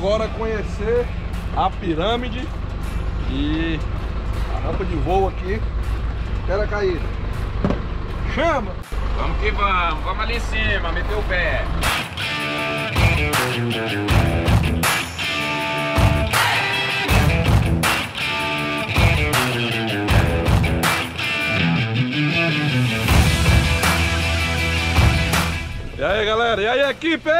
agora conhecer a pirâmide e a rampa de voo aqui. Pedra caída. Chama! Vamos que vamos, vamos ali em cima, meter o pé. E aí galera, e aí equipe?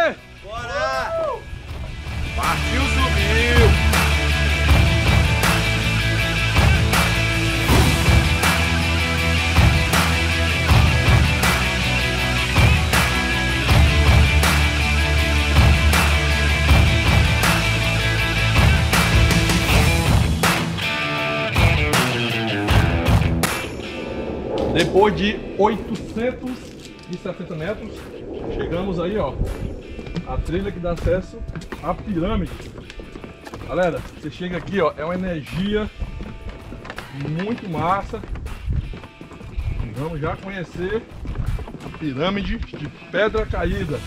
Partiu, subiu. Depois de 860 metros, chegamos aí, ó, a trilha que dá acesso à pirâmide. Galera, você chega aqui, ó, é uma energia muito massa. Vamos já conhecer a pirâmide de Pedra Caída.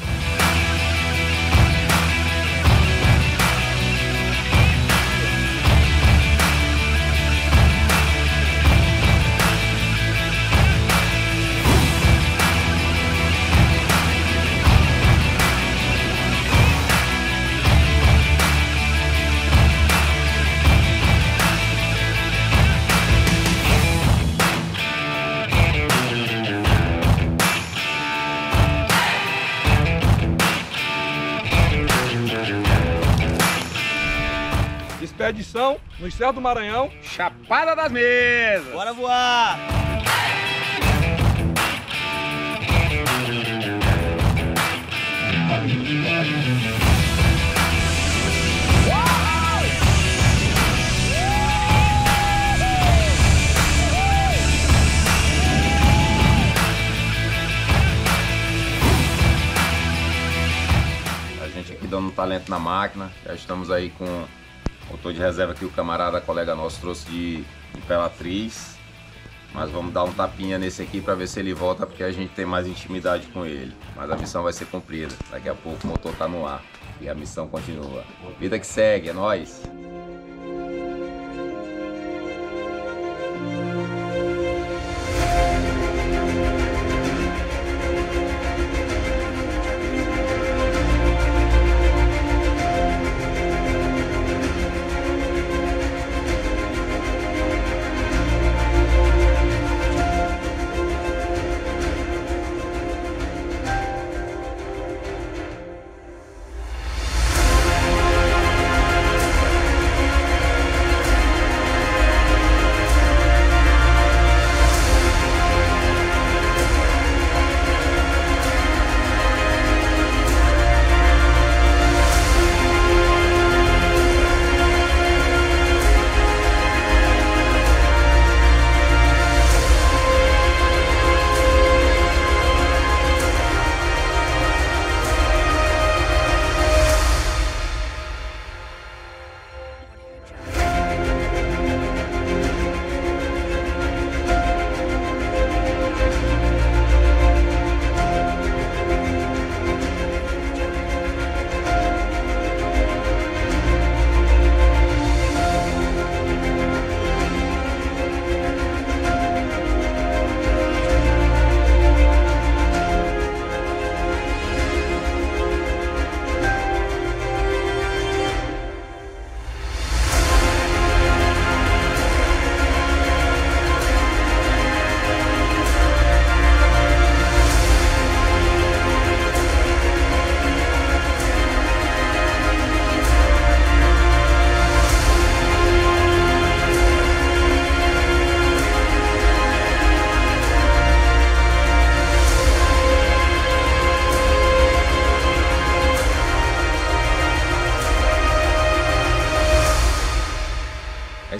Expedição no céu do Maranhão. Chapada das mesas. Bora voar! A gente aqui dando um talento na máquina. Já estamos aí com motor de reserva que o camarada, colega nosso, trouxe de Imperatriz. Mas vamos dar um tapinha nesse aqui para ver se ele volta, porque a gente tem mais intimidade com ele. Mas a missão vai ser cumprida. Daqui a pouco o motor tá no ar. E a missão continua. Vida que segue, é nóis!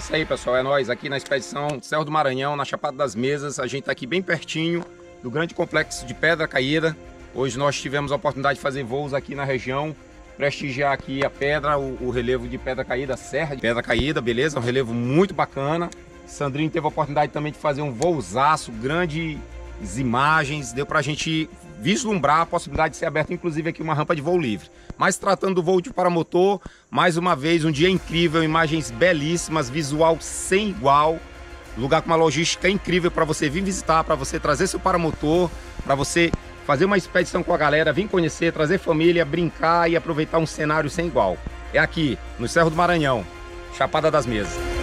Isso aí, pessoal. É nós aqui na expedição Serra do Maranhão, na Chapada das Mesas. A gente está aqui bem pertinho do grande complexo de Pedra Caída. Hoje nós tivemos a oportunidade de fazer voos aqui na região, prestigiar aqui a pedra, o, o relevo de Pedra Caída, Serra de Pedra Caída, beleza? Um relevo muito bacana. Sandrinho teve a oportunidade também de fazer um voozaço, grandes imagens, deu pra gente vislumbrar a possibilidade de ser aberta, inclusive aqui uma rampa de voo livre. Mas tratando do voo de paramotor, mais uma vez um dia incrível, imagens belíssimas, visual sem igual, lugar com uma logística incrível para você vir visitar, para você trazer seu paramotor, para você fazer uma expedição com a galera, vir conhecer, trazer família, brincar e aproveitar um cenário sem igual. É aqui, no Cerro do Maranhão, Chapada das Mesas.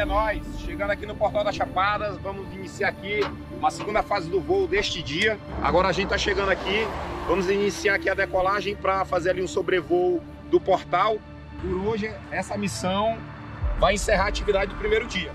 É nóis! Chegando aqui no Portal das Chapadas, vamos iniciar aqui uma segunda fase do voo deste dia. Agora a gente está chegando aqui, vamos iniciar aqui a decolagem para fazer ali um sobrevoo do portal. Por hoje, essa missão vai encerrar a atividade do primeiro dia.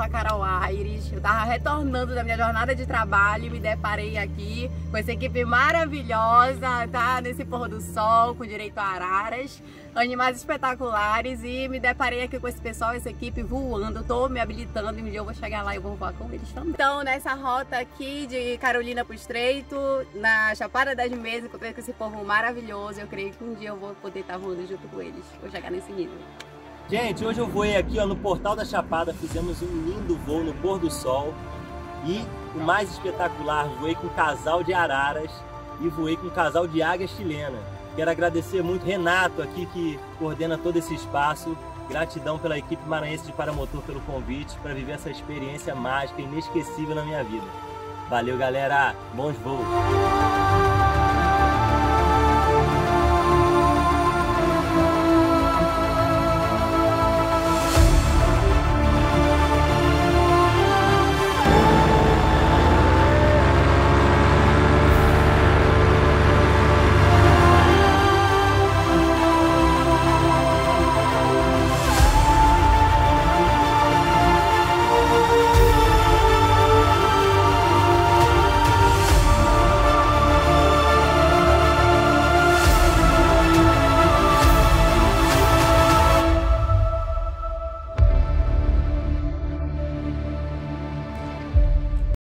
Sou a Carol Aires. Eu tava retornando da minha jornada de trabalho e me deparei aqui com essa equipe maravilhosa, tá? Nesse pôr do sol, com direito a araras, animais espetaculares e me deparei aqui com esse pessoal, essa equipe voando. Tô me habilitando e um dia eu vou chegar lá e vou voar com eles também. Então, nessa rota aqui de Carolina pro Estreito, na Chapada das Mesas, encontrei com esse povo maravilhoso. Eu creio que um dia eu vou poder estar voando junto com eles. Vou chegar nesse nível. Gente, hoje eu voei aqui ó, no Portal da Chapada, fizemos um lindo voo no pôr do sol. E o mais espetacular, voei com um casal de araras e voei com um casal de águia chilena. Quero agradecer muito Renato aqui que coordena todo esse espaço. Gratidão pela equipe maranhense de Paramotor pelo convite para viver essa experiência mágica, inesquecível na minha vida. Valeu, galera. Bons voos.